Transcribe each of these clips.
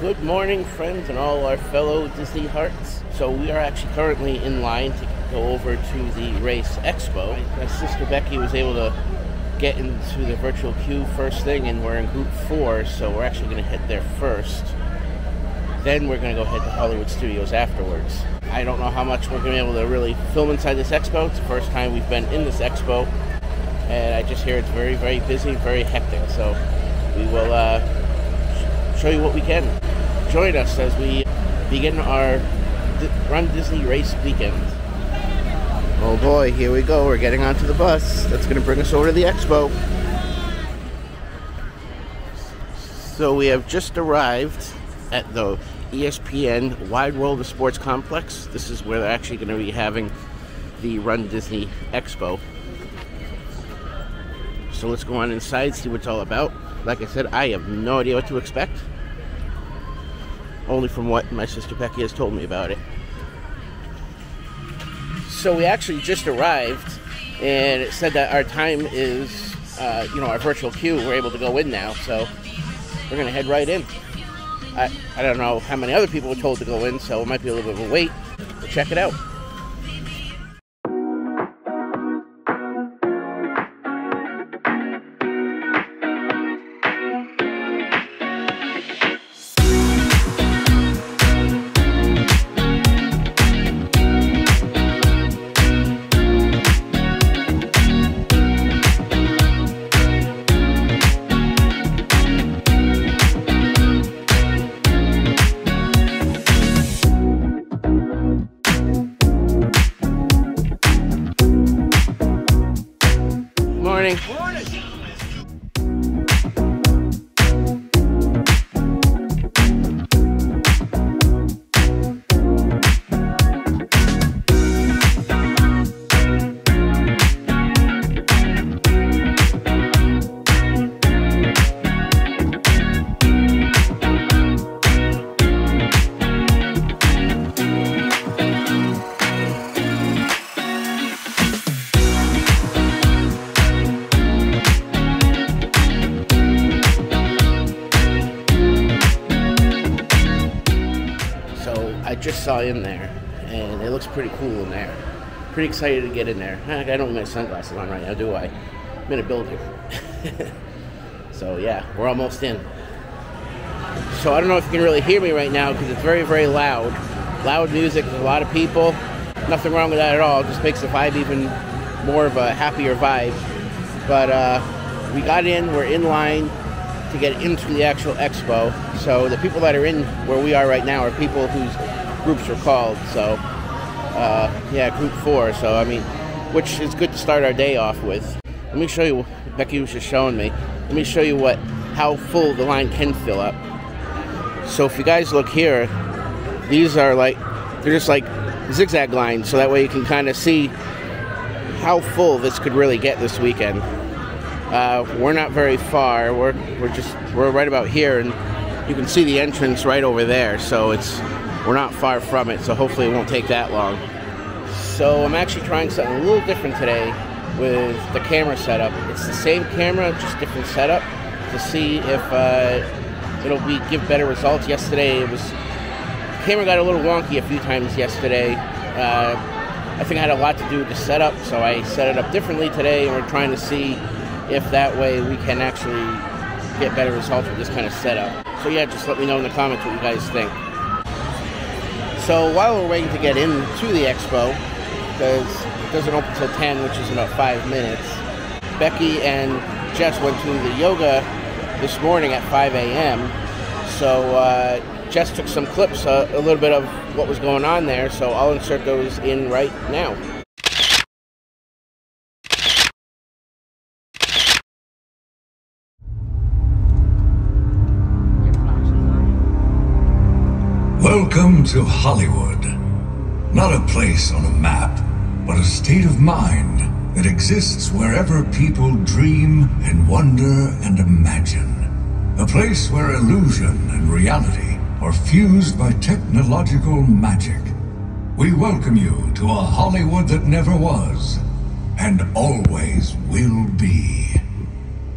Good morning, friends, and all our fellow Disney hearts. So, we are actually currently in line to go over to the Race Expo. My sister Becky was able to get into the virtual queue first thing, and we're in group four, so we're actually going to head there first. Then we're going to go head to Hollywood Studios afterwards. I don't know how much we're going to be able to really film inside this expo. It's the first time we've been in this expo, and I just hear it's very, very busy, very hectic. So we will uh, show you what we can. Join us as we begin our Run Disney Race weekend. Oh boy, here we go. We're getting onto the bus. That's going to bring us over to the expo. So we have just arrived at the ESPN Wide World of Sports Complex. This is where they're actually going to be having the Run Disney Expo. So let's go on inside, see what it's all about. Like I said, I have no idea what to expect. Only from what my sister Becky has told me about it. So we actually just arrived, and it said that our time is, uh, you know, our virtual queue. We're able to go in now, so we're gonna head right in. I, I don't know how many other people were told to go in, so it might be a little bit of a wait. But check it out. Morning. In there, and it looks pretty cool in there. Pretty excited to get in there. I don't have my sunglasses on right now, do I? I'm in a building. so yeah, we're almost in. So I don't know if you can really hear me right now because it's very, very loud. Loud music, a lot of people. Nothing wrong with that at all. It just makes the vibe even more of a happier vibe. But uh, we got in, we're in line to get into the actual expo. So the people that are in where we are right now are people whose groups are called. So uh, yeah, group four. So I mean, which is good to start our day off with. Let me show you. Becky was just showing me. Let me show you what how full the line can fill up. So if you guys look here, these are like they're just like zigzag lines, so that way you can kind of see how full this could really get this weekend. Uh, we're not very far. We're we're just we're right about here, and you can see the entrance right over there. So it's we're not far from it. So hopefully it won't take that long. So I'm actually trying something a little different today with the camera setup. It's the same camera, just different setup to see if uh, it'll be give better results. Yesterday it was camera got a little wonky a few times yesterday. Uh, I think I had a lot to do with the setup, so I set it up differently today, and we're trying to see if that way we can actually get better results with this kind of setup. So yeah, just let me know in the comments what you guys think. So while we're waiting to get into the expo, because it doesn't open till 10, which is in about five minutes, Becky and Jess went to the yoga this morning at 5 a.m. So uh, Jess took some clips, uh, a little bit of what was going on there. So I'll insert those in right now. Welcome to Hollywood. Not a place on a map, but a state of mind that exists wherever people dream and wonder and imagine. A place where illusion and reality are fused by technological magic. We welcome you to a Hollywood that never was and always will be.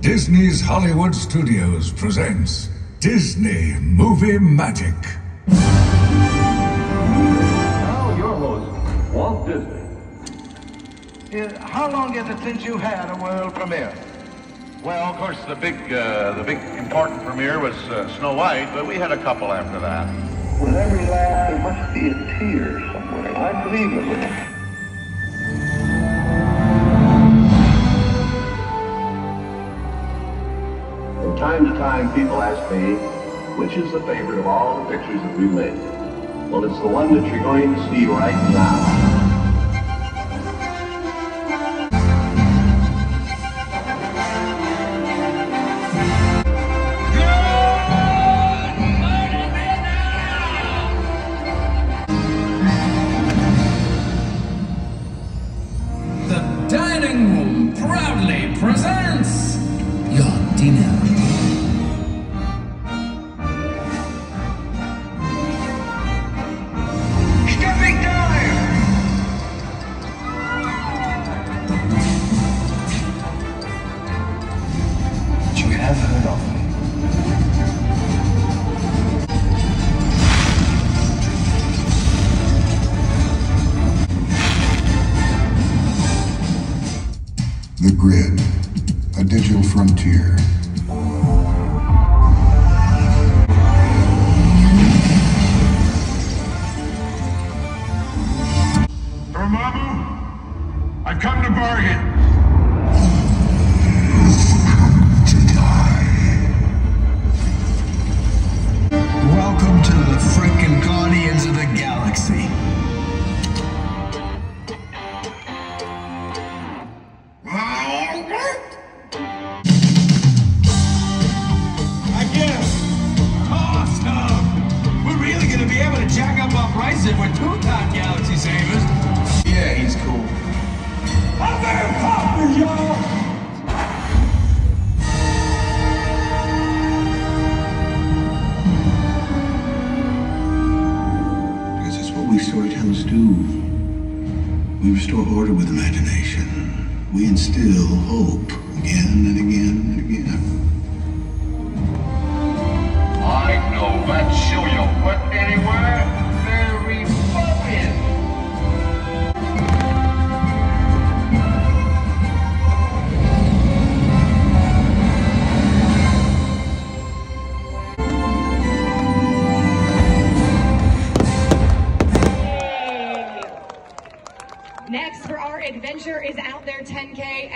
Disney's Hollywood Studios presents Disney Movie Magic. Walt Disney. Uh, how long is it since you had a world premiere? Well, of course, the big, uh, the big important premiere was uh, Snow White, but we had a couple after that. With every laugh, there must be a tear somewhere. I believe it. From time to time, people ask me, which is the favorite of all the pictures that we made? Well, it's the one that you're going to see right now.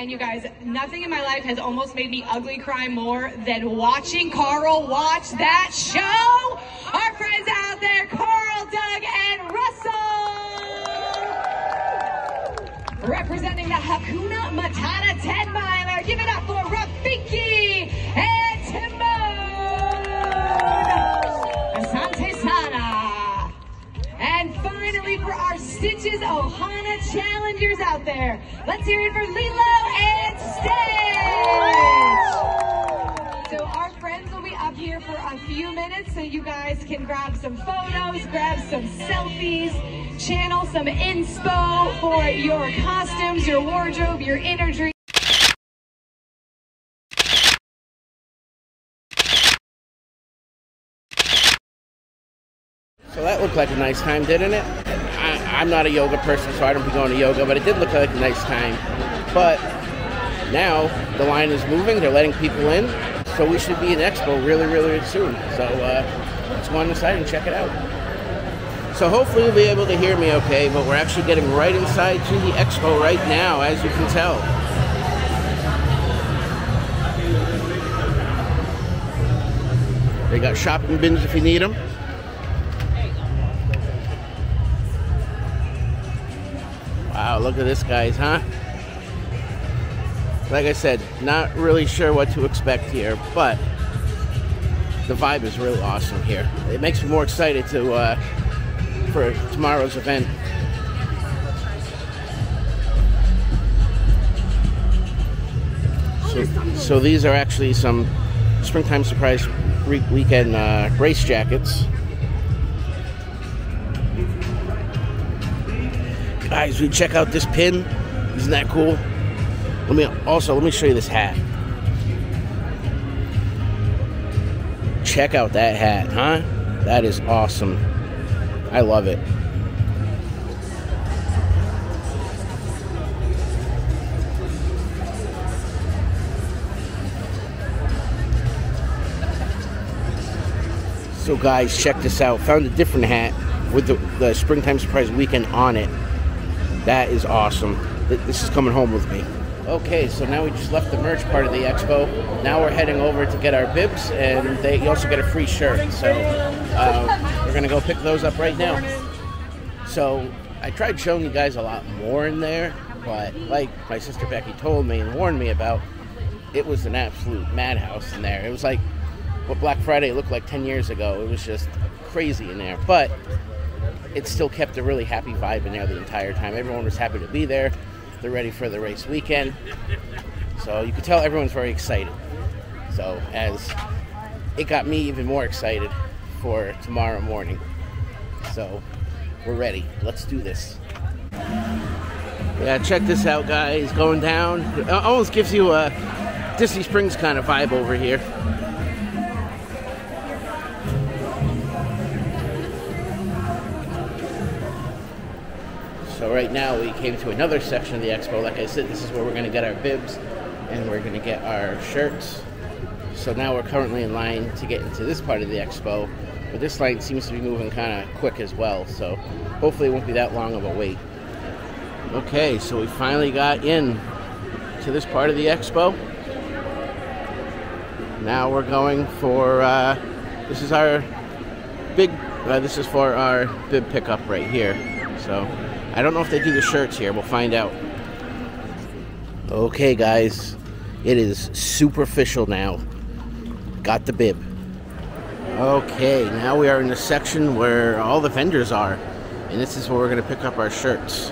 And you guys, nothing in my life has almost made me ugly cry more than watching Carl watch that show. Our friends out there, Carl, Doug, and Russell. Representing the Hakuna Matata 10 miler. Give it up for Rafiki Stitches Ohana challengers out there, let's hear it for Lilo and Stitch. So our friends will be up here for a few minutes so you guys can grab some photos, grab some selfies, channel some inspo for your costumes, your wardrobe, your imagery. So that looked like a nice time, didn't it? I'm not a yoga person, so I don't be going to yoga, but it did look like a nice time. But now the line is moving; they're letting people in, so we should be in Expo really, really soon. So uh, let's go on inside and check it out. So hopefully you'll be able to hear me okay, but we're actually getting right inside to the Expo right now, as you can tell. They got shopping bins if you need them. Wow, look at this, guys, huh? Like I said, not really sure what to expect here, but the vibe is really awesome here. It makes me more excited to uh, for tomorrow's event. So, so these are actually some springtime surprise weekend uh, race jackets. Guys, we check out this pin. Isn't that cool? Let me also let me show you this hat. check out that hat, huh? That is awesome. I love it. So guys, check this out. Found a different hat with the, the Springtime Surprise Weekend on it. That is awesome. This is coming home with me. Okay, so now we just left the merch part of the expo. Now we're heading over to get our bibs, and they you also get a free shirt. So uh, we're gonna go pick those up right now. So I tried showing you guys a lot more in there, but like my sister Becky told me and warned me about, it was an absolute madhouse in there. It was like what Black Friday looked like 10 years ago. It was just crazy in there, but it still kept a really happy vibe in there the entire time. Everyone was happy to be there. They're ready for the race weekend. So you could tell everyone's very excited. So as it got me even more excited for tomorrow morning. So we're ready. Let's do this. Yeah, check this out, guys. Going down. It almost gives you a Disney Springs kind of vibe over here. So right now we came to another section of the expo. Like I said, this is where we're going to get our bibs and we're going to get our shirts. So now we're currently in line to get into this part of the expo. But this line seems to be moving kind of quick as well. So hopefully it won't be that long of a wait. Okay, so we finally got in to this part of the expo. Now we're going for, uh, this is our big, uh, this is for our bib pickup right here. So I don't know if they do the shirts here. We'll find out. Okay, guys. It is superficial now. Got the bib. Okay, now we are in the section where all the vendors are. And this is where we're going to pick up our shirts.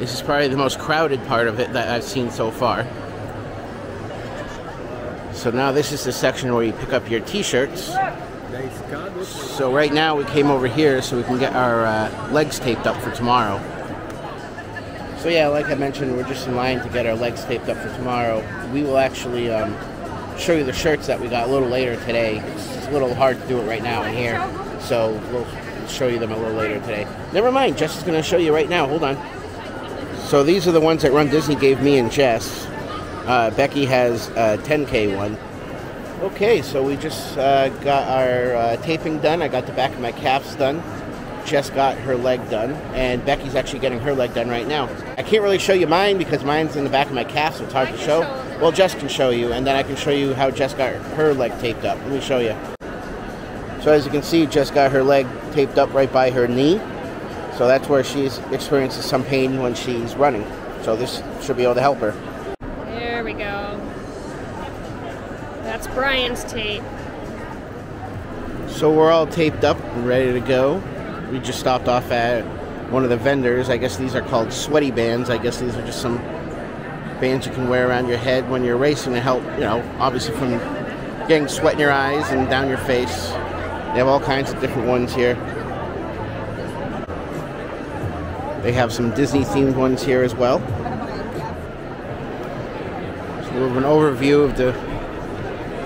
This is probably the most crowded part of it that I've seen so far. So now this is the section where you pick up your t-shirts. So right now we came over here so we can get our uh, legs taped up for tomorrow. So yeah, like I mentioned, we're just in line to get our legs taped up for tomorrow. We will actually um, show you the shirts that we got a little later today. It's a little hard to do it right now in here, so we'll show you them a little later today. Never mind, Jess is going to show you right now. Hold on. So these are the ones that Run Disney gave me and Jess. Uh, Becky has a 10K one. Okay, so we just uh, got our uh, taping done. I got the back of my calves done. Jess got her leg done, and Becky's actually getting her leg done right now. I can't really show you mine because mine's in the back of my calf, so it's hard to show. Well, Jess can show you, and then I can show you how Jess got her leg taped up. Let me show you. So as you can see, Jess got her leg taped up right by her knee. So that's where she's experiences some pain when she's running. So this should be able to help her. There we go. That's Brian's tape. So we're all taped up and ready to go. We just stopped off at one of the vendors. I guess these are called sweaty bands. I guess these are just some bands you can wear around your head when you're racing to help, you know, obviously from getting sweat in your eyes and down your face. They have all kinds of different ones here. They have some Disney themed ones here as well. So we have an overview of the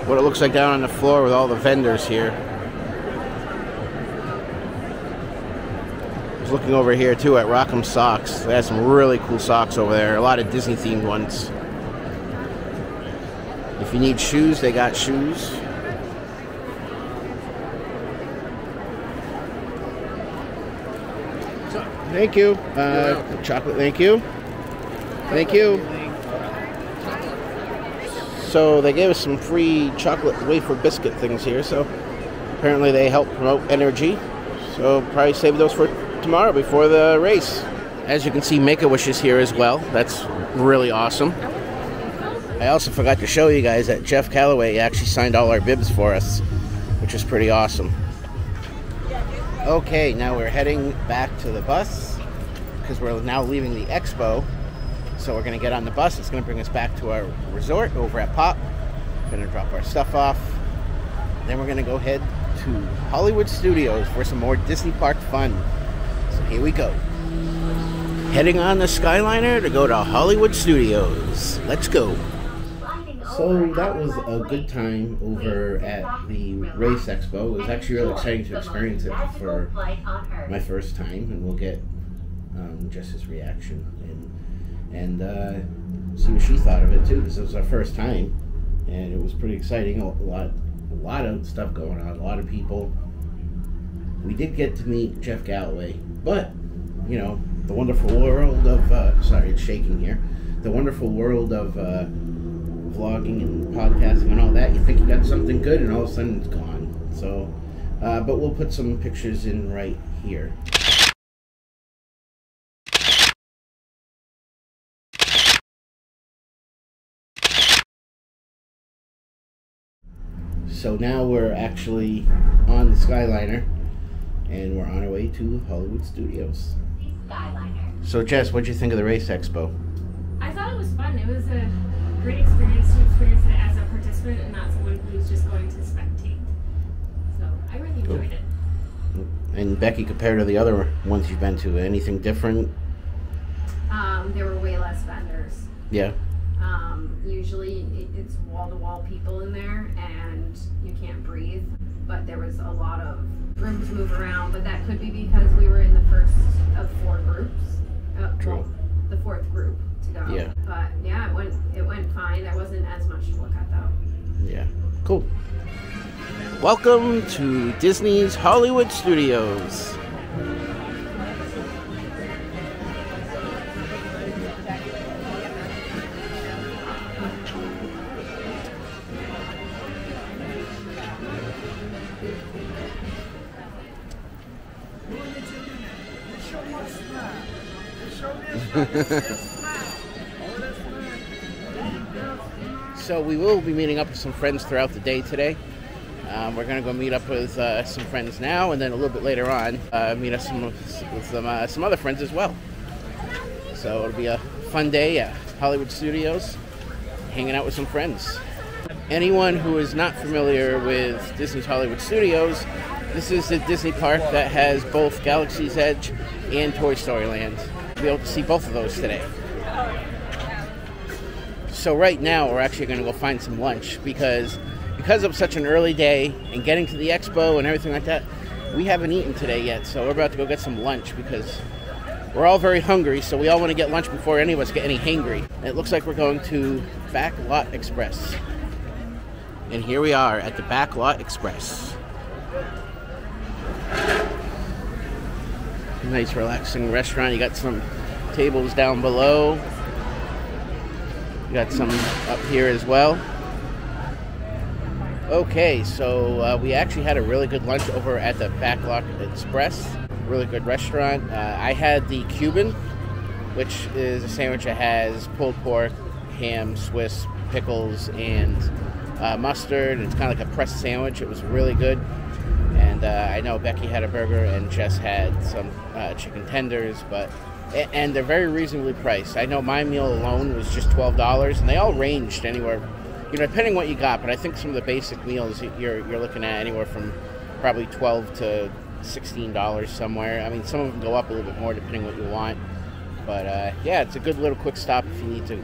what it looks like down on the floor with all the vendors here. I was looking over here too at Rock'em Socks. They have some really cool socks over there. A lot of Disney themed ones. If you need shoes, they got shoes. Thank you. Uh, chocolate, thank you. Thank you. So they gave us some free chocolate wafer biscuit things here. So apparently they help promote energy. So probably save those for tomorrow before the race. As you can see, Make a Wish is here as well. That's really awesome. I also forgot to show you guys that Jeff Galloway actually signed all our bibs for us, which is pretty awesome. Okay, now we're heading back to the bus because we're now leaving the expo. So we're to get on the bus. It's to bring us back to our resort over at Pop. Going to drop our stuff off. Then we're to go head to Hollywood Studios for some more Disney Park fun. So here we go. Heading on the Skyliner to go to Hollywood Studios. Let's go. So that was a good time over at the Race Expo. It was actually really exciting to experience it for my first time, and we'll get um, Jess's reaction and and uh, see what she thought of it too, it was our first time, and it was pretty exciting. A lot, a lot of stuff going on, a lot of people. We did get to meet Jeff Galloway, but you know the wonderful world of uh, sorry, it's shaking here. The wonderful world of uh, vlogging and podcasting and all that. You think you got something good, and all of a sudden it's gone. So, uh, but we'll put some pictures in right here. So now we're actually on the Skyliner, and we're on our way to Hollywood Studios. Skyliner. So, Jess, what'd you think of the Race Expo? I thought it was fun. It was a great experience to experience it as a participant and not someone who's just going to spectate. So I really Cool. enjoyed it. And Becky, compared to the other ones you've been to, anything different? Um, there were way less vendors. Yeah. Um, usually it's wall to wall people in there and you can't breathe. But there was a lot of room to move around. But that could be because we were in the first of four groups. Uh, True. the fourth group to go. Yeah. But yeah, it went it went fine. There wasn't as much to look at though. Yeah. Cool. Welcome to Disney's Hollywood Studios. So we will be meeting up with some friends throughout the day today. Um, we're gonna go meet up with uh, some friends now, and then a little bit later on, uh, meet up some, with some uh, some other friends as well. So it'll be a fun day at Hollywood Studios, hanging out with some friends. Anyone who is not familiar with Disney's Hollywood Studios, this is the Disney park that has both Galaxy's Edge and Toy Story Land. You'll be able to see both of those today. So right now we're actually going to go find some lunch because because of such an early day and getting to the expo and everything like that, we haven't eaten today yet. So we're about to go get some lunch because we're all very hungry. So we all want to get lunch before any of us get any hangry. It looks like we're going to Backlot Express. And here we are at the Backlot Express. Nice relaxing restaurant. You got some tables down below. You got some up here as well. Okay, so uh, we actually had a really good lunch over at the Backlot Express. Really good restaurant. Uh, I had the Cuban, which is a sandwich that has pulled pork, ham, Swiss, pickles, and uh, mustard. It's kind of like a pressed sandwich. It was really good. And uh, I know Becky had a burger and Jess had some uh, chicken tenders, but and they're very reasonably priced. I know my meal alone was just twelve dollars, and they all ranged anywhere, you know, depending what you got. But I think some of the basic meals you're you're looking at anywhere from probably twelve to sixteen dollars somewhere. I mean, some of them go up a little bit more depending what you want. But uh, yeah, it's a good little quick stop if you need to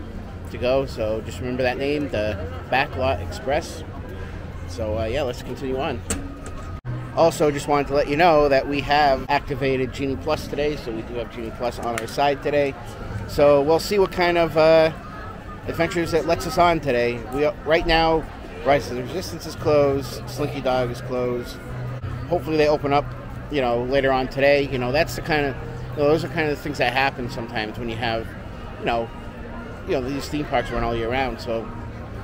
to go. So just remember that name, the Backlot Express. So uh, yeah, let's continue on. Also, just wanted to let you know that we have activated Genie Plus today, so we do have Genie Plus on our side today. So we'll see what kind of uh, adventures it lets us on today. We right now, Rise of the Resistance is closed, Slinky Dog is closed. Hopefully, they open up, you know, later on today. You know, that's the kind of those are kind of the things that happen sometimes when you have, you know, you know these theme parks run all year round. So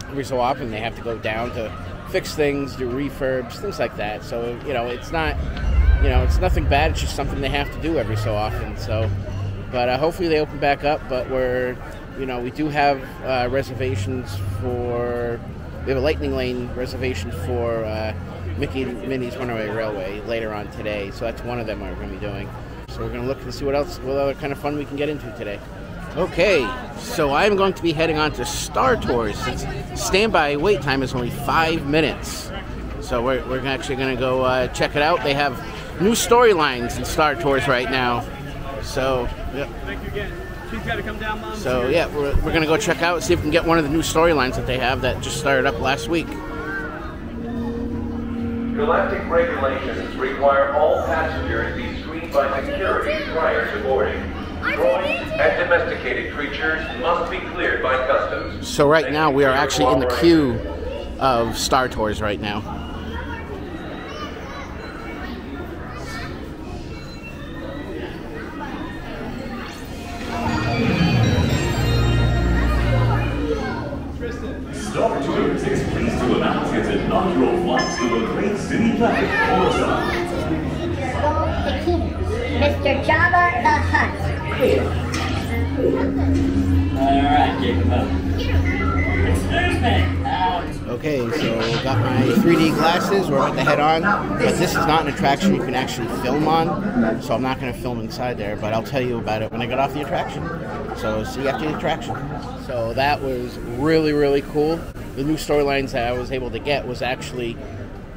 every so often they have to go down to fix things, do refurbs, things like that. So you know, it's not, you know, it's nothing bad. It's just something they have to do every so often. So, but uh, hopefully they open back up. But we're, you know, we do have uh, reservations for. We have a Lightning Lane reservation for uh, Mickey and Minnie's Runaway Railway later on today. So that's one of them we're going to be doing. So we're going to look and see what else, what other kind of fun we can get into today. Okay, so I'm going to be heading on to Star Tours. Since standby wait time is only five minutes. So we're, we're actually going to go uh, check it out. They have new storylines in Star Tours right now. So, yep. She's got to come down, Mom. So yeah, we're, we're gonna go check out, and see if we can get one of the new storylines that they have that just started up last week. Galactic regulations require all passengers be screened by security prior to boarding. And domesticated creatures must be cleared by customs. So right now we are actually in the queue of Star Tours right now. Okay, so got my 3D glasses. We're about to head on, but this is not an attraction you can actually film on, so I'm not going to film inside there. But I'll tell you about it when I get off the attraction. So see you after the attraction. So that was really really cool. The new storylines that I was able to get was actually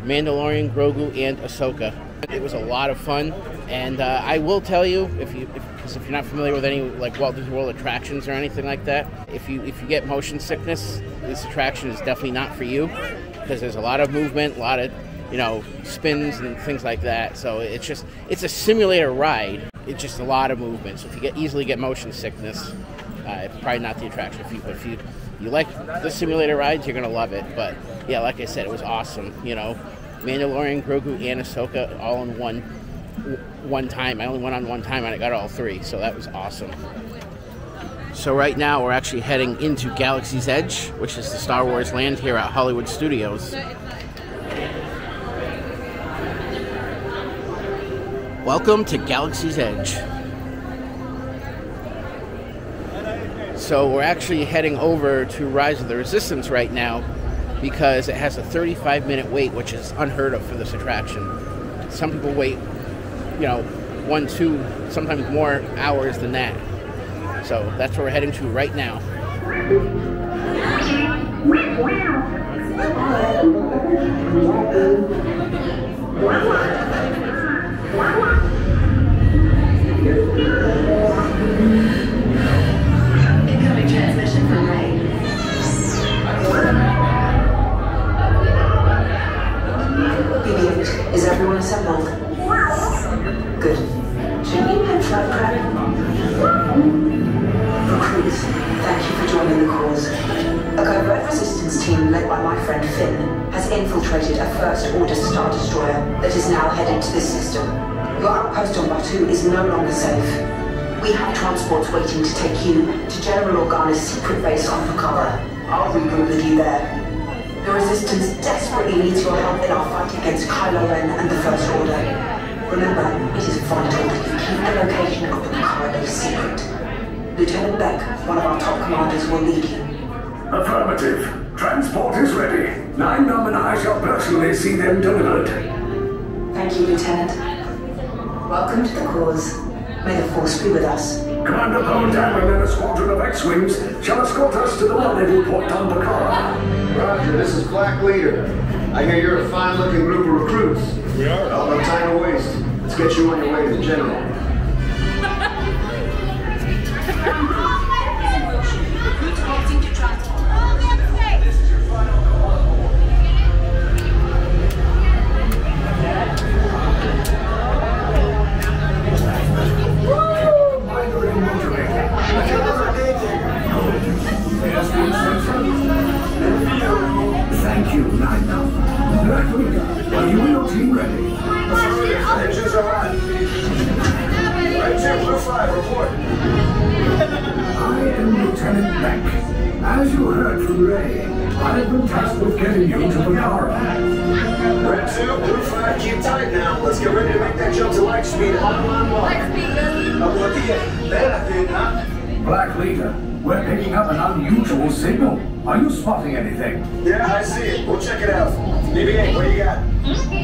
Mandalorian, Grogu, and Ahsoka. It was a lot of fun, and uh, I will tell you if you because if, if, you're not familiar with any like Walt Disney World attractions or anything like that, if you if you get motion sickness, this attraction is definitely not for you because there's a lot of movement, a lot of you know spins and things like that. So it's just it's a simulator ride. It's just a lot of movement. So if you get easily get motion sickness, uh, it's probably not the attraction for you. But if you you like the simulator rides, you're gonna love it. But yeah, like I said, it was awesome. You know, Mandalorian, Grogu, and Ahsoka all in one one time. I only went on one time and I got all three, so that was awesome. So right now we're actually heading into Galaxy's Edge, which is the Star Wars land here at Hollywood Studios. Welcome to Galaxy's Edge. So we're actually heading over to Rise of the Resistance right now because it has a 35 minute wait, which is unheard of for this attraction. Some people wait, you know, one, two, sometimes more hours than that. So that's where we're heading to right now. Incoming transmission from Rey. BB-8, is everyone assembled? Thank you for joining the cause. A covert resistance team led by my friend Finn has infiltrated a First Order Star Destroyer that is now headed to this system. Your outpost on Batuu is no longer safe. We have transports waiting to take you to General Organa's secret base on Pacara. I'll regroup with you there. The Resistance desperately needs your help in our fight against Kylo Ren and the First Order. Remember, it is vital that you keep the location of the Pacara base secret. Lieutenant Bek, one of our top commanders, will lead you. Affirmative. Transport is ready. Nien Nunb and I shall personally see them delivered. Thank you, Lieutenant. Welcome to the cause. May the Force be with us. Commander Poe Dameron and a squadron of X-Wings shall escort us to the rendezvous point on Pacara. Roger, this is Black Leader. I hear you're a fine-looking group of recruits. We are. Well, no time to waste. Let's get you on your way to the General. Team ready? Engines are on. Right two, Blue 5, report. I am Lieutenant Bek. As you heard from Rey, I have been tasked with getting you to Pacara. Red 2, Blue 5, keep tight now. Let's get ready to make that jump to light speed on on one. Light speed, look at. That I think, huh? Black Leader, we're picking up an unusual signal. Are you spotting anything? Yeah, I see it. We'll check it out. BB-8, what do you got? Hmm?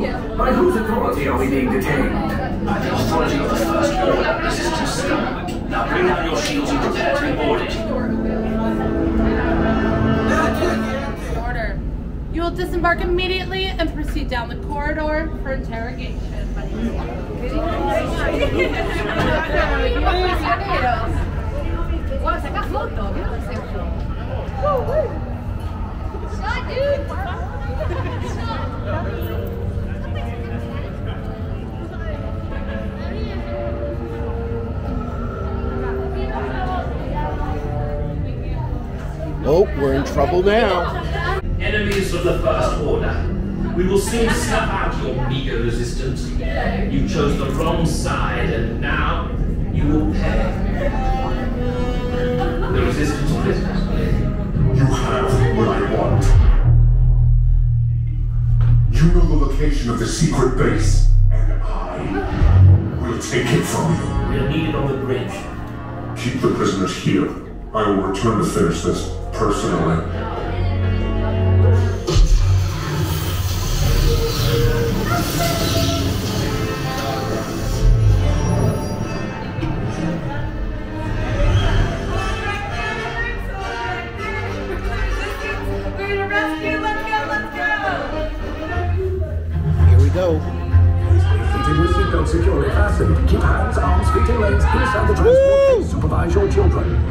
vessel. By whose authority are we being detained? By the authority of the First Order Resistance Scum. Now bring down your shields and prepare to be boarded. Order. You will disembark immediately and proceed down the corridor for interrogation. Guarda, saca foto, Oh, we're in trouble now. Enemies of the First Order. We will soon snuff out your meager resistance. You chose the wrong side, and now you will pay. The resistance prisoners. You have what I want. You know the location of the secret base, and I will take it from you. We'll need it on the bridge. Keep the prisoners here. I will return to finish this personally. We're gonna rescue. Let's go. Let's Here we go. Seated with seatbelt securely fastened. Keep hands, arms, feet, and legs inside the transport supervise your children.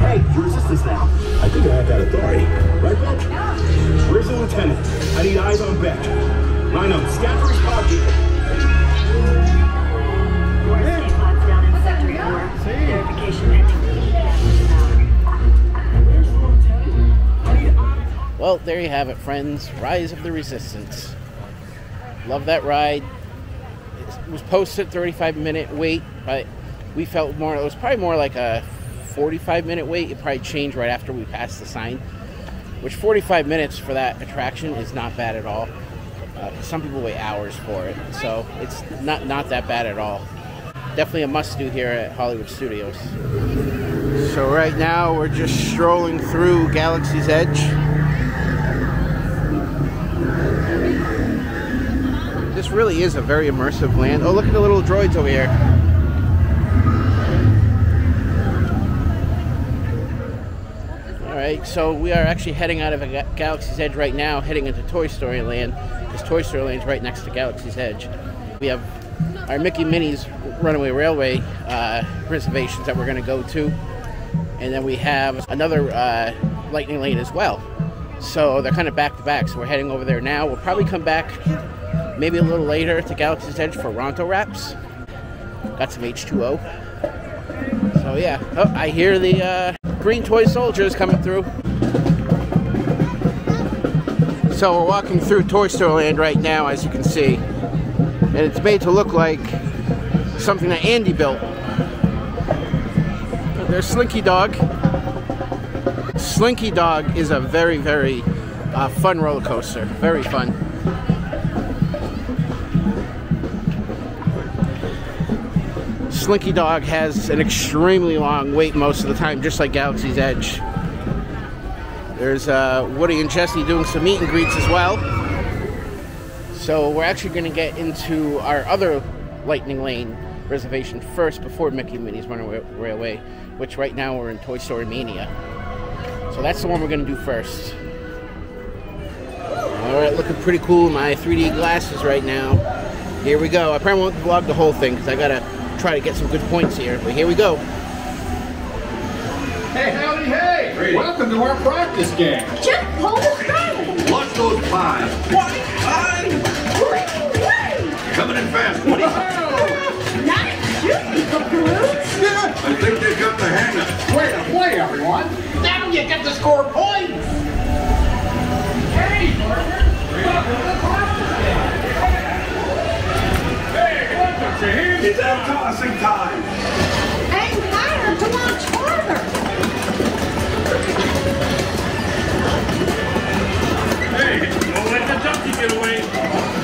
Hey, you're resistance now. I think I have that authority. Right, Bek? Where's the lieutenant? I need eyes on Bek. Line up. Scan for his pocket. Well, there you have it, friends. Rise of the Resistance. Love that ride. It was posted 35 minute wait, but we felt more. It was probably more like a 45 minute wait. It probably changed right after we passed the sign. Which 45 minutes for that attraction is not bad at all. Uh, some people wait hours for it, so it's not not that bad at all. Definitely a must do here at Hollywood Studios. So right now we're just strolling through Galaxy's Edge. This really is a very immersive land. Oh, look at the little droids over here. Right, so we are actually heading out of a Galaxy's Edge right now, heading into Toy Story Land, because Toy Story Land is right next to Galaxy's Edge. We have our Mickey Minnie's Runaway Railway uh, reservations that we're going to go to, and then we have another uh, Lightning Lane as well. So they're kind of back to back. So we're heading over there now. We'll probably come back maybe a little later to Galaxy's Edge for Ronto Wraps. Got some H2O. So yeah, oh, I hear the uh, green toy soldiers coming through. So we're walking through Toy Story Land right now, as you can see, and it's made to look like something that Andy built. There's Slinky Dog. Slinky Dog is a very, very uh, fun roller coaster. Very fun. Slinky Dog has an extremely long wait most of the time, just like Galaxy's Edge. There's uh, Woody and Jesse doing some meet and greets as well. So we're actually going to get into our other Lightning Lane reservation first before Mickey and Minnie's Runaway Railway, which right now we're in Toy Story Mania. So that's the one we're going to do first. All right, looking pretty cool in my 3D glasses right now. Here we go. I probably won't vlog the whole thing because I got to try to get some good points here. But here we go. Hey, howdy, hey! Welcome to our practice game. Just pull the string. Watch those pies. What? Pie? Coming in fast, Woody. Nice shooting, Baloo. Yeah, I think they got the hang of it. Way to play, everyone. Now you get to score points. Hey, partner. Welcome to the practice Welcome to him. It's our tossing time. Aim higher to launch farther. Hey, don't let the donkey get away.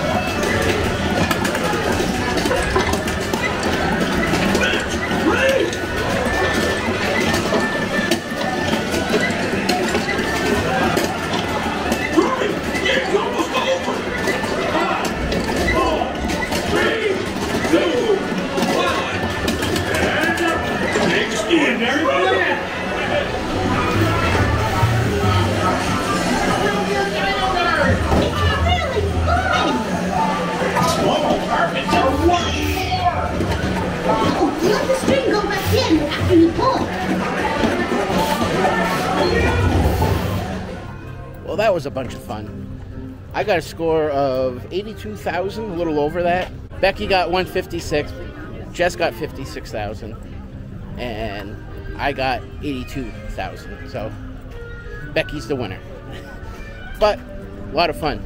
Let the string go back in after you pull. Well, that was a bunch of fun. I got a score of 82,000, a little over that. Becky got 156. Jess got 56,000. And I got 82,000. So Becky's the winner. but a lot of fun.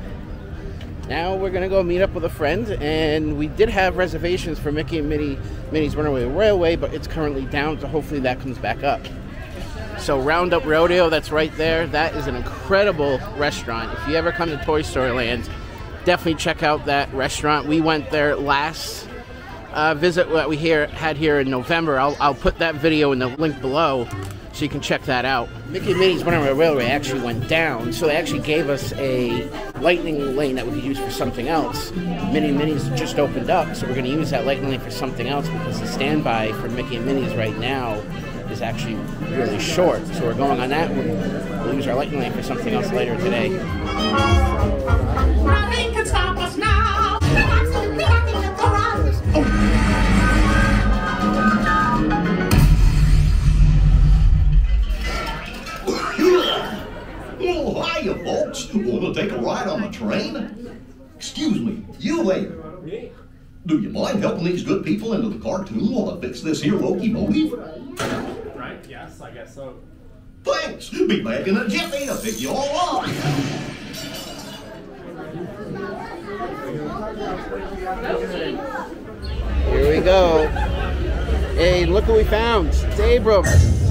Now we're gonna go meet up with a friend, and we did have reservations for Mickey and Minnie, Minnie's Runaway Railway, but it's currently down, so hopefully that comes back up. So Roundup Rodeo, that's right there. That is an incredible restaurant. If you ever come to Toy Story Land, definitely check out that restaurant. We went there last uh, visit that we here had here in November. I'll, I'll put that video in the link below so you can check that out. Mickey and Minnie's Runaway Railway actually went down, so they actually gave us a lightning lane that we could use for something else. Minnie and Minnie's just opened up, so we're going to use that lightning lane for something else because the standby for Mickey and Minnie's right now is actually really short. So we're going on that one. We'll use our lightning lane for something else later today. Oh. oh, hiya, folks. Want to take a ride on the train? Excuse me, you wait. Do you mind helping these good people into the cartoon while I fix this here locomotive? Right, yes, I guess so. Thanks. Be back in a jiffy to pick you all up. Here we go. Hey, look what we found. It's Abrams.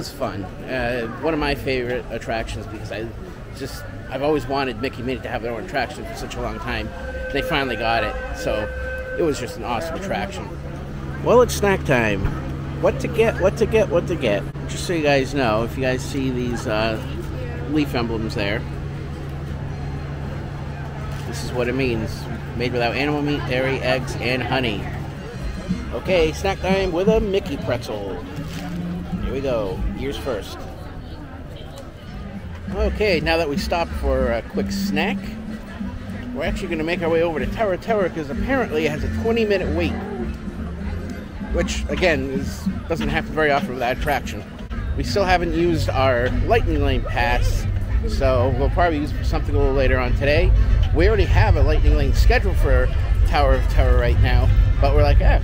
Was fun. Uh, one of my favorite attractions because I just I've always wanted Mickey Minnie to have their own attraction for such a long time. They finally got it, so it was just an awesome attraction. Well, it's snack time. What to get? What to get? What to get? Just so you guys know, if you guys see these uh, leaf emblems there, this is what it means. Made without animal meat, dairy, eggs, and honey. Okay, snack time with a Mickey pretzel. Here we go. Ears first. Okay, now that we stopped for a quick snack, we're actually going to make our way over to Terra Terra because apparently it has a 20 minute wait. Which, again, is, doesn't happen very often with that attraction. We still haven't used our Lightning Lane pass, so we'll probably use something a little later on today. We already have a Lightning Lane scheduled for Tower of Terror right now, but we're like, eh,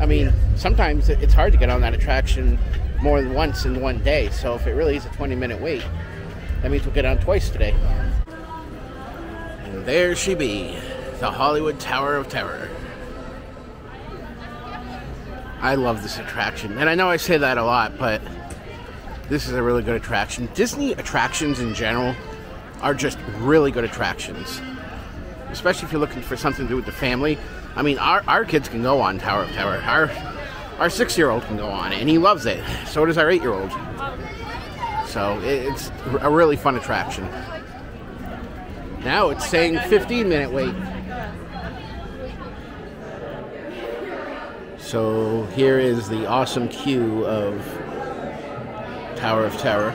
I mean, sometimes it's hard to get on that attraction more than once in one day. So if it really is a 20 minute wait, that means we'll get on twice today. And there she be, the Hollywood Tower of Terror. I love this attraction. And I know I say that a lot, but this is a really good attraction. Disney attractions in general are just really good attractions. Especially if you're looking for something to do with the family. I mean, our, our kids can go on Tower of Terror. Our, our six year old can go on and he loves it. So does our eight year old. So it's a really fun attraction. Now it's saying 15 minute wait. So here is the awesome queue of Tower of Terror.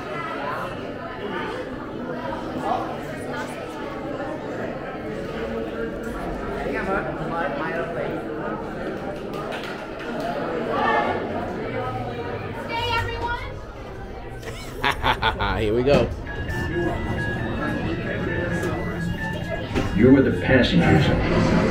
Here we go. You're with the passengers.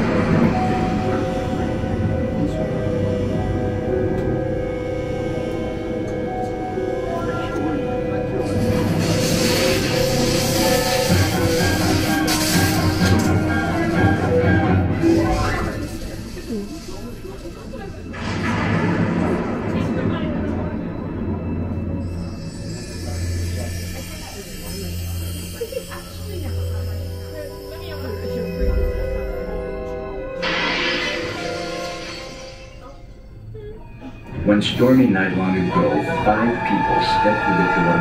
Stormy night long ago, five people stepped through the door.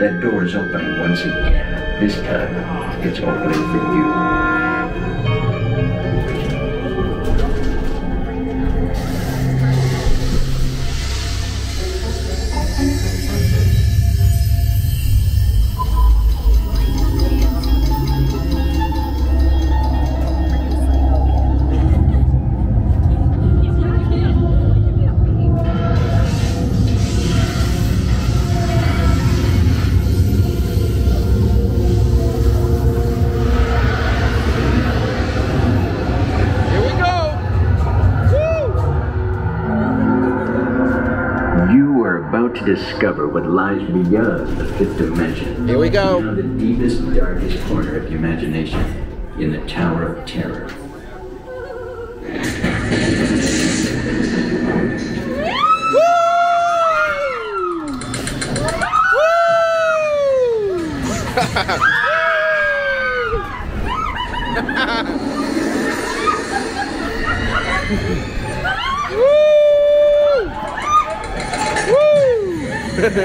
That door is opening once again. This time, it's opening for you. Discover what lies beyond the fifth dimension. Here we go. Beyond the deepest, darkest corner of your imagination, in the Tower of Terror.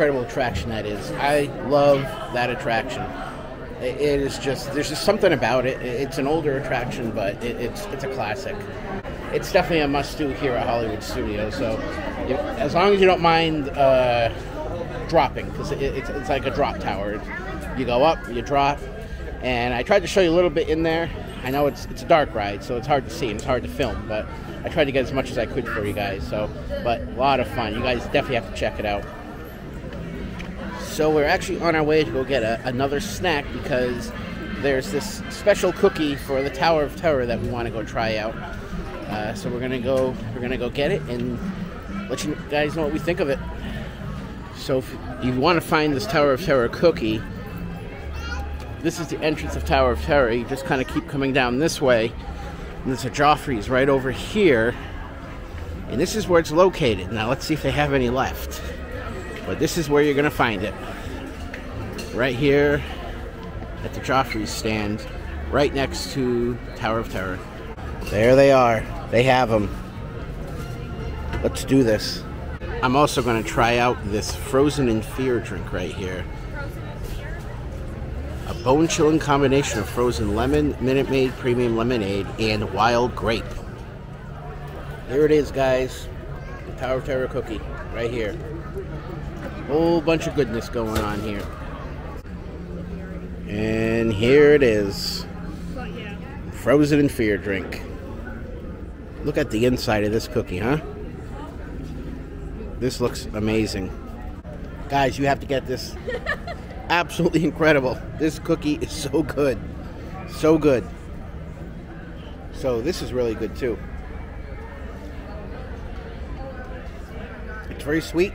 incredible attraction that is. I love that attraction. I- It is just, there's just something about it. It's an older attraction, but it, it's, it's a classic. It's definitely a must do here at Hollywood Studios. So, if, as long as you don't mind uh, dropping, because it, it's, it's like a drop tower. You go up, you drop, and I tried to show you a little bit in there. I know it's it's a dark ride, so it's hard to see and it's hard to film, but I tried to get as much as I could for you guys. So, but a lot of fun. You guys definitely have to check it out. So we're actually on our way to go get a, another snack because there's this special cookie for the Tower of Terror that we want to go try out. Uh, so we're gonna go we're gonna go get it and let you guys know what we think of it. So if you want to find this Tower of Terror cookie, this is the entrance of Tower of Terror. You just kind of keep coming down this way, and there's a Joffrey's right over here, and this is where it's located. Now let's see if they have any left. But this is where you're gonna find it. Right here at the Joffrey's stand, right next to Tower of Terror. There they are. They have them. Let's do this. I'm also going to try out this Frozen in Fear drink right here. A bone chilling combination of frozen lemon, Minute Maid premium lemonade, and wild grape. There it is, guys. The Tower of Terror cookie, right here. Whole bunch of goodness going on here. And here it is. Frozen in fear drink. Look at the inside of this cookie, huh? This looks amazing. Guys, you have to get this. Absolutely incredible. This cookie is so good. So good. So this is really good too. It's very sweet,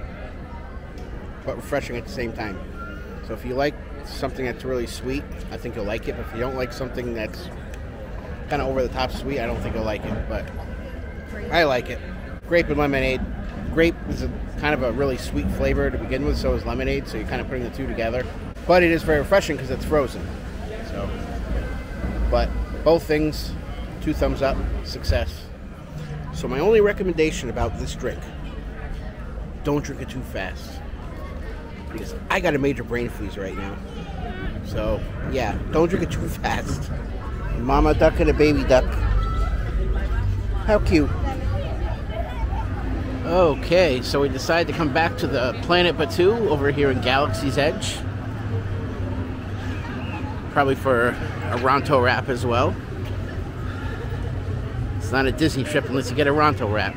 but refreshing at the same time. So if you like something that's really sweet, I think you'll like it. But if you don't like something that's kind of over the top sweet, I don't think you'll like it. But I like it. Grape and lemonade. Grape is a kind of a really sweet flavor to begin with, so is lemonade. So you're kind of putting the two together. But it is very refreshing because it's frozen. So, but both things, two thumbs up, success. So my only recommendation about this drink: don't drink it too fast because I got a major brain freeze right now. So yeah, don't drink it too fast. Mama duck and a baby duck. How cute. Okay, so we decided to come back to the Planet Batuu over here in Galaxy's Edge. Probably for a Ronto wrap as well. It's not a Disney trip unless you get a Ronto wrap.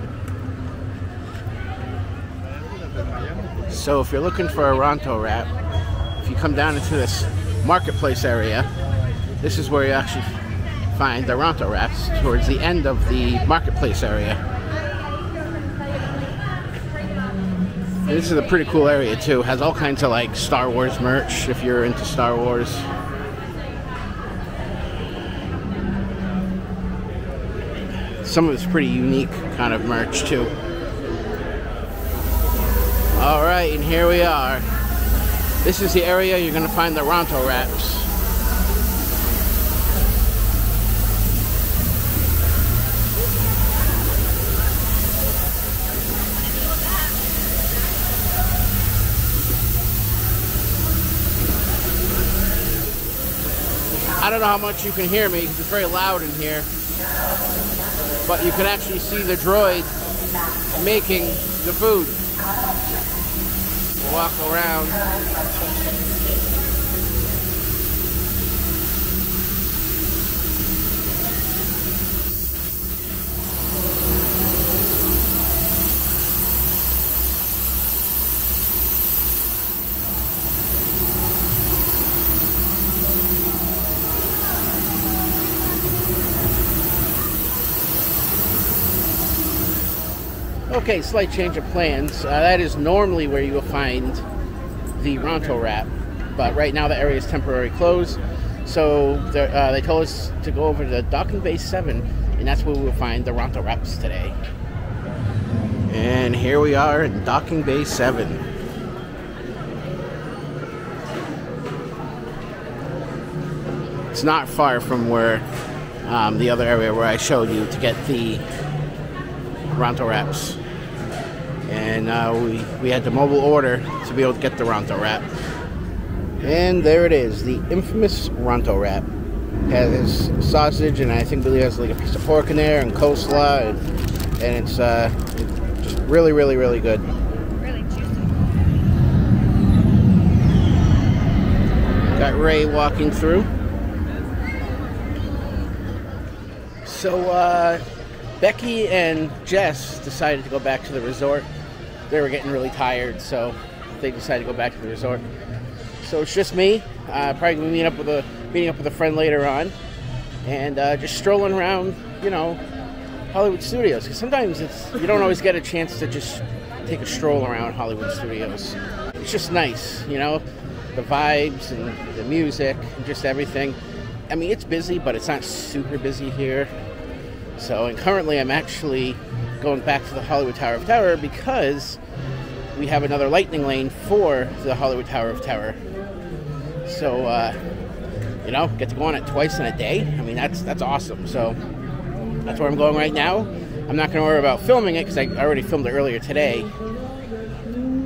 so if you're looking for a Ronto wrap, if you come down into this marketplace area, this is where you actually find the Ronto wraps towards the end of the marketplace area. This is a pretty cool area too. Has all kinds of like Star Wars merch if you're into Star Wars. Some of it's pretty unique kind of merch too. All right, and here we are. This is the area you're gonna find the Ronto wraps. I don't know how much you can hear me because it's very loud in here. But you can actually see the droid making the food. Walk around. Okay, slight change of plans. Uh, that is normally where you will find the Ronto wrap, but right now the area is temporarily closed. So uh, they told us to go over to Docking Bay 7, and that's where we will find the Ronto wraps today. And here we are in Docking Bay 7. It's not far from where um, the other area where I showed you to get the Ronto wraps. And uh, we, we had the mobile order to be able to get the Ronto wrap. And there it is, the infamous Ronto wrap. Has sausage and I think believe has like a piece of pork in there and coleslaw and, and it's uh, just really, really, really good. Really. Got Rey walking through. So uh, Becky and Jess decided to go back to the resort. They were getting really tired, so they decided to go back to the resort. So it's just me. Uh, probably meeting up with a meeting up with a friend later on, and uh, just strolling around, you know, Hollywood Studios. Because sometimes it's you don't always get a chance to just take a stroll around Hollywood Studios. It's just nice, you know, the vibes and the music and just everything. I mean, it's busy, but it's not super busy here. So, and currently I'm actually going back to the Hollywood Tower of Terror because we have another lightning lane for the Hollywood Tower of Terror. So, uh, you know, get to go on it twice in a day. I mean, that's that's awesome. So that's where I'm going right now. I'm not going to worry about filming it because I already filmed it earlier today.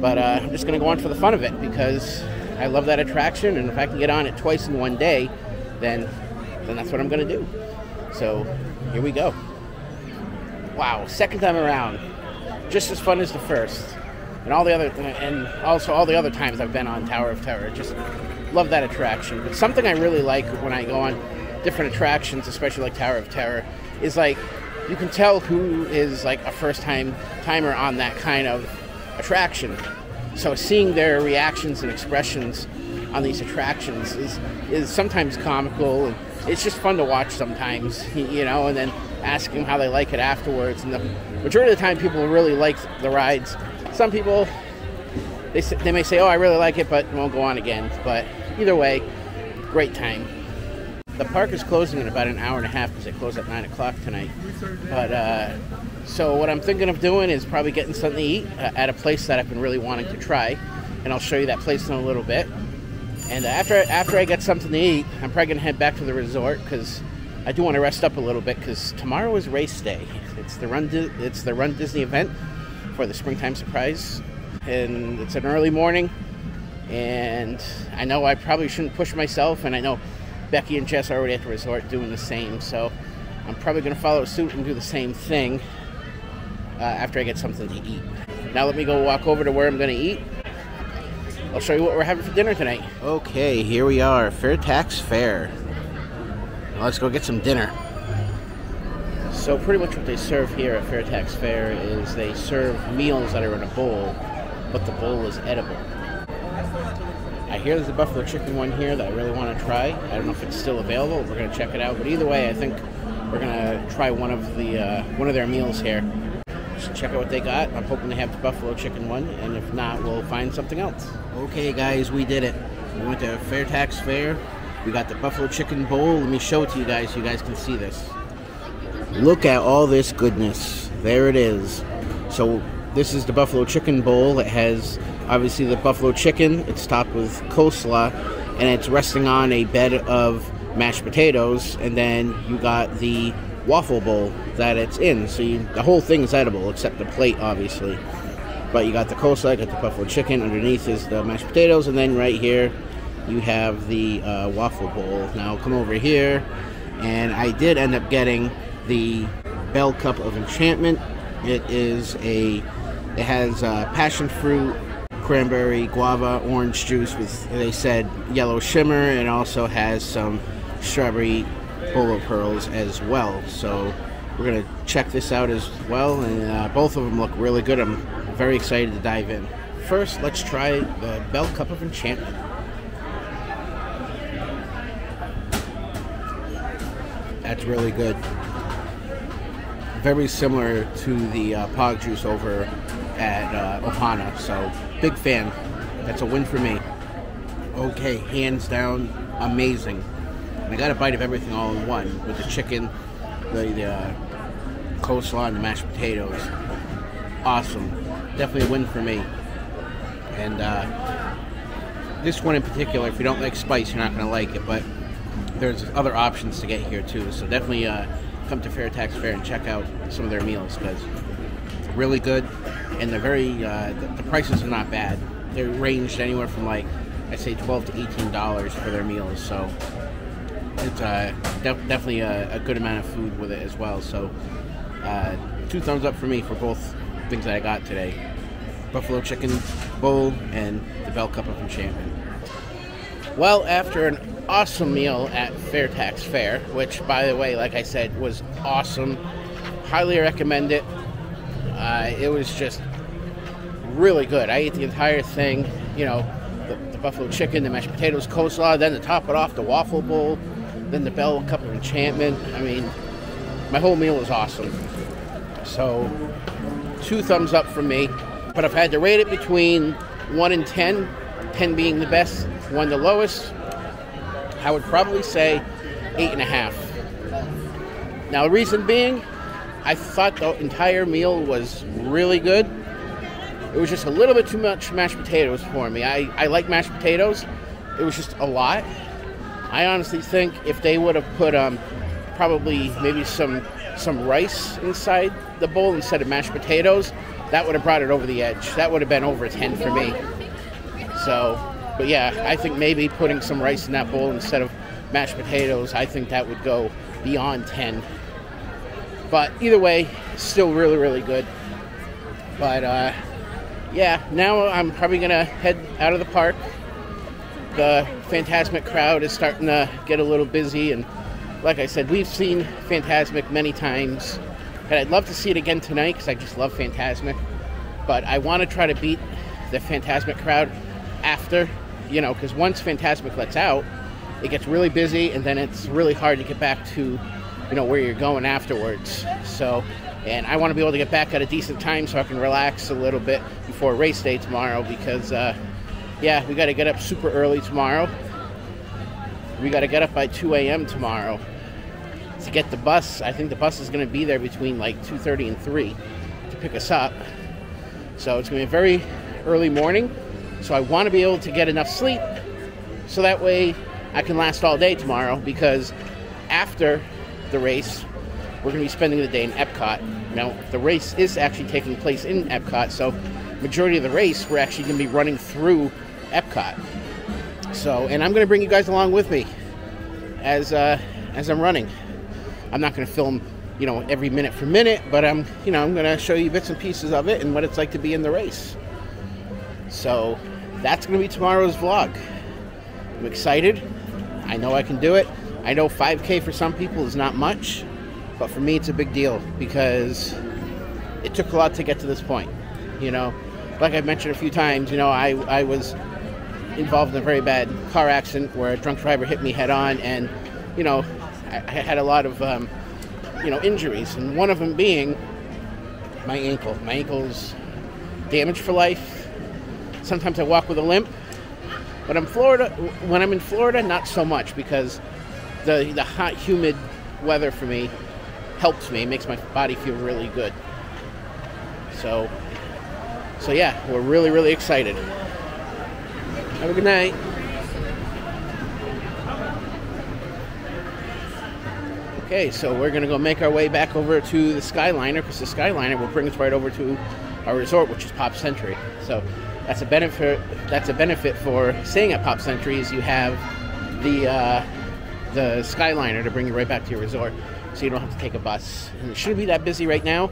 But uh, I'm just going to go on for the fun of it because I love that attraction, and if I can get on it twice in one day, then then that's what I'm gonna do. So here we go. Wow, second time around, just as fun as the first, and all the other, and also all the other times I've been on Tower of Terror. Just love that attraction. But something I really like when I go on different attractions, especially like Tower of Terror, is like you can tell who is like a first time timer on that kind of attraction. So seeing their reactions and expressions on these attractions is is sometimes comical and it's just fun to watch sometimes, you know, and then ask them how they like it afterwards. And the majority of the time, people really like the rides. Some people, they, they may say, oh, I really like it, but won't go on again. But either way, great time. The park is closing in about an hour and a half because they close at 9 o'clock tonight. But, uh, so what I'm thinking of doing is probably getting something to eat uh, at a place that I've been really wanting to try. And I'll show you that place in a little bit. And after after I get something to eat, I'm probably gonna head back to the resort because I do want to rest up a little bit because tomorrow is race day. It's the run it's the Run Disney event for the springtime surprise, and it's an early morning. And I know I probably shouldn't push myself, and I know Becky and Jess are already at the resort doing the same. So I'm probably gonna follow suit and do the same thing uh, after I get something to eat. Now let me go walk over to where I'm gonna eat. I'll show you what we're having for dinner tonight. Okay, here we are, Fairfax Fare. Let's go get some dinner. So pretty much what they serve here at Fairfax Fare is they serve meals that are in a bowl, but the bowl is edible. I hear there's a buffalo chicken one here that I really want to try. I don't know if it's still available. We're gonna check it out. But either way, I think we're gonna try one of the uh, one of their meals here. Just check out what they got. I'm hoping they have the buffalo chicken one, and if not, we'll find something else. Okay, guys, we did it. We went to Fairfax Fare. We got the buffalo chicken bowl. Let me show it to you guys so you guys can see this. Look at all this goodness. There it is. So this is the buffalo chicken bowl. It has obviously the buffalo chicken. It's topped with coleslaw, and it's resting on a bed of mashed potatoes. And then you got the waffle bowl that it's in. So you, the whole thing is edible except the plate, obviously. But you got the coleslaw, you got the buffalo chicken. Underneath is the mashed potatoes, and then right here you have the uh, waffle bowl. Now come over here, and I did end up getting the Bell Cup of Enchantment. It is a, it has uh, passion fruit, cranberry, guava, orange juice with they said yellow shimmer, and also has some strawberry bolo pearls as well. So we're gonna check this out as well, and uh, both of them look really good. I'm very excited to dive in. First, let's try the Bell Cup of Enchantment. Really good. Very similar to the uh, Pog juice over at uh, Ohana. So, big fan. That's a win for me. Okay, hands down, amazing. And I got a bite of everything all in one with the chicken, the, the uh, coleslaw, and the mashed potatoes. Awesome. Definitely a win for me. And uh, this one in particular, if you don't like spice, you're not going to like it. But there's other options to get here too. So definitely uh, come to Fairfax Fare and check out some of their meals because really good, and they're very. Uh, the, the prices are not bad. They're ranged anywhere from like I say twelve to eighteen dollars for their meals. So it's uh, def- definitely a, a good amount of food with it as well. So uh, two thumbs up for me for both things that I got today: buffalo chicken bowl and the Bell Cup of Enchantment. Well, after an awesome meal at Fairfax Fare, which, by the way, like I said, was awesome, highly recommend it. Uh, it was just really good. I ate the entire thing, you know, the, the buffalo chicken, the mashed potatoes, coleslaw, then to top it off, the waffle bowl, then the Bell Cup of Enchantment. I mean, my whole meal was awesome. So, two thumbs up from me. But if I had to rate it between 1 and 10, 10 being the best, 1 the lowest, I would probably say 8.5. Now, the reason being, I thought the entire meal was really good. It was just a little bit too much mashed potatoes for me. I, I like mashed potatoes. It was just a lot. I honestly think if they would have put um, probably maybe some some rice inside the bowl instead of mashed potatoes, that would have brought it over the edge. That would have been over 10 for me. So But yeah, I think maybe putting some rice in that bowl instead of mashed potatoes, I think that would go beyond 10. But either way, still really, really good. But uh, yeah, now I'm probably gonna head out of the park. The Phantasmic crowd is starting to get a little busy, and like I said, we've seen Phantasmic many times, and I'd love to see it again tonight because I just love Phantasmic. But I want to try to beat the Phantasmic crowd after, you know, because once Phantasmic lets out, it gets really busy, and then it's really hard to get back to, you know, where you're going afterwards. So, and I want to be able to get back at a decent time so I can relax a little bit before race day tomorrow because, uh, yeah, we got to get up super early tomorrow. We got to get up by 2 a.m. tomorrow to get the bus. I think the bus is going to be there between like 2:30 and 3 to pick us up. So it's going to be a very early morning. So I want to be able to get enough sleep so that way I can last all day tomorrow because after the race, we're going to be spending the day in Epcot. Now, the race is actually taking place in Epcot, so majority of the race we're actually going to be running through Epcot. So, and I'm going to bring you guys along with me as uh, as I'm running. I'm not going to film, you know, every minute for minute, but I'm, you know, I'm going to show you bits and pieces of it and what it's like to be in the race. So, that's going to be tomorrow's vlog. I'm excited. I know I can do it. I know 5K for some people is not much, but for me it's a big deal because it took a lot to get to this point. You know, like I've mentioned a few times, you know, I, I was involved in a very bad car accident where a drunk driver hit me head on, and, you know, I, I had a lot of, um, you know, injuries, and one of them being my ankle. My ankle's damaged for life. Sometimes I walk with a limp. But in Florida, when I'm in Florida, not so much because the the hot, humid weather for me helps me. It makes my body feel really good. So, so yeah, we're really, really excited. Have a good night. Okay, so we're gonna go make our way back over to the Skyliner because the Skyliner will bring us right over to our resort, which is Pop Century. So that's a benefit. That's a benefit for staying at Pop Century is you have the uh, the Skyliner to bring you right back to your resort, so you don't have to take a bus. And it shouldn't be that busy right now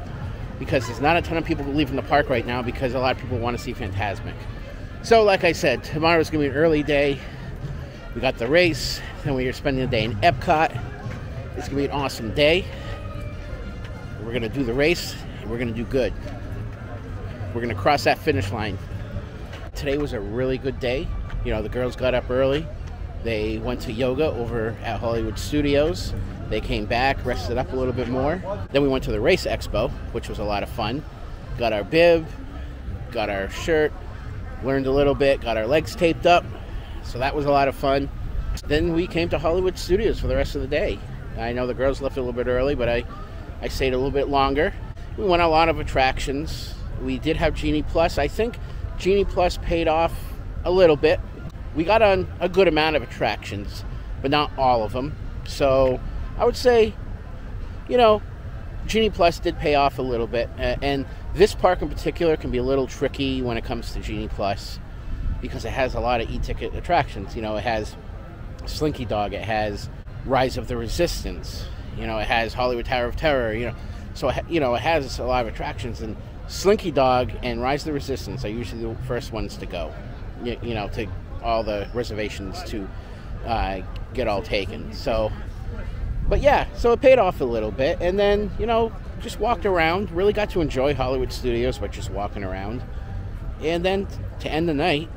because there's not a ton of people leaving the park right now because a lot of people want to see Phantasmic. So, like I said, tomorrow's gonna be an early day. We got the race, then we are spending the day in Epcot. It's gonna be an awesome day. We're gonna do the race, and we're gonna do good. We're gonna cross that finish line. Today was a really good day. You know, the girls got up early. They went to yoga over at Hollywood Studios. They came back, rested up a little bit more. Then we went to the race expo, which was a lot of fun. Got our bib, got our shirt, learned a little bit, got our legs taped up. So that was a lot of fun. Then we came to Hollywood Studios for the rest of the day. I know the girls left a little bit early, but I, I stayed a little bit longer. We went a lot of attractions. We did have Genie Plus. I think Genie Plus paid off a little bit. We got on a good amount of attractions, but not all of them. So I would say, you know, Genie Plus did pay off a little bit. And this park in particular can be a little tricky when it comes to Genie Plus because it has a lot of e ticket attractions. You know, it has Slinky Dog, it has Rise of the Resistance, you know, it has Hollywood Tower of Terror, you know. So, you know, it has a lot of attractions. And Slinky Dog and Rise of the Resistance are usually the first ones to go, you, you know, to all the reservations to uh, get all taken. So, but yeah, so it paid off a little bit. And then, you know, just walked around, really got to enjoy Hollywood Studios by just walking around. And then to end the night,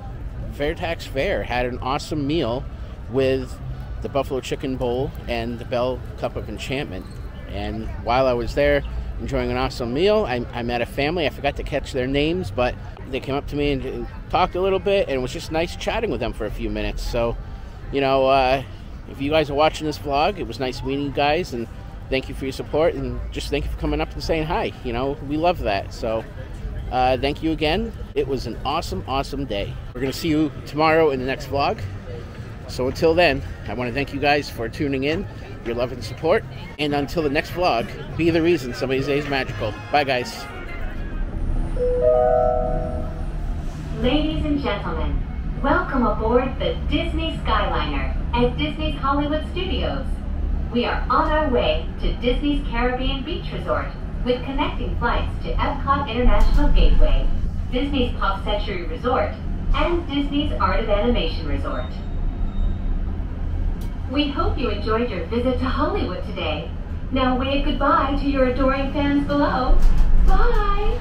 Fairfax Fare had an awesome meal with the Buffalo Chicken Bowl and the Bell Cup of Enchantment. And while I was there enjoying an awesome meal, I, I met a family. I forgot to catch their names, but they came up to me and, and talked a little bit, and it was just nice chatting with them for a few minutes. So, you know, uh, if you guys are watching this vlog, it was nice meeting you guys, and thank you for your support, and just thank you for coming up and saying hi. You know, we love that. So, uh, thank you again. It was an awesome, awesome day. We're going to see you tomorrow in the next vlog. So until then, I want to thank you guys for tuning in, your love and support. And until the next vlog, be the reason somebody's day is magical. Bye, guys. Ladies and gentlemen, Welcome aboard the Disney Skyliner at Disney's Hollywood Studios. We are on our way to Disney's Caribbean Beach Resort with connecting flights to Epcot International Gateway, Disney's Pop Century Resort, and Disney's Art of Animation Resort. We hope you enjoyed your visit to Hollywood today. Now wave goodbye to your adoring fans below. Bye!